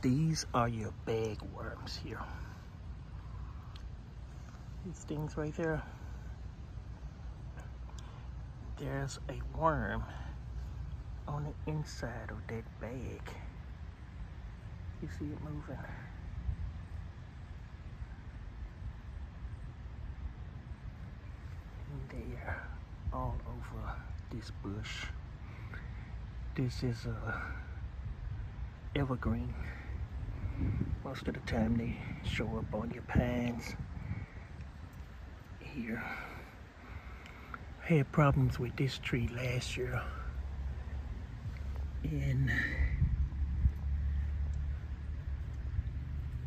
These are your bag worms here. These things right they're. There's a worm on the inside of that bag. You see it moving. there all over this bush. This is a evergreen. Most of the time they show up on your pines here. I had problems with this tree last year and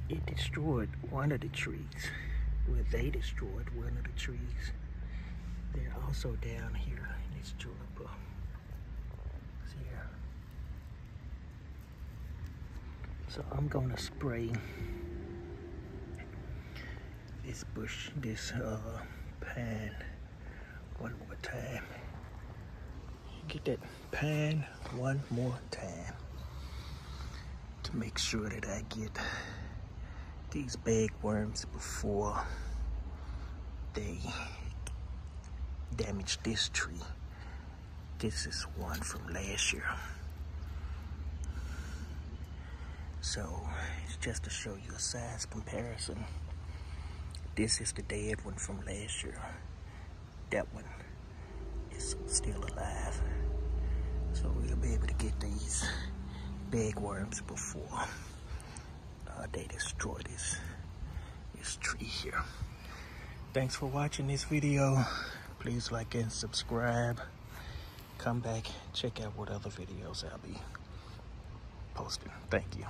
it destroyed one of the trees. Well, they destroyed one of the trees. They're also down here in this juniper. See here. So I'm gonna spray this bush, this uh, pan one more time. Get that pan one more time to make sure that I get these bagworms before they damage this tree. This is one from last year. So it's just to show you a size comparison. This is the dead one from last year. That one is still alive. So we'll be able to get these bagworms before uh, they destroy this, this tree here. Thanks for watching this video. Please like and subscribe. Come back, check out what other videos I'll be posting. Thank you.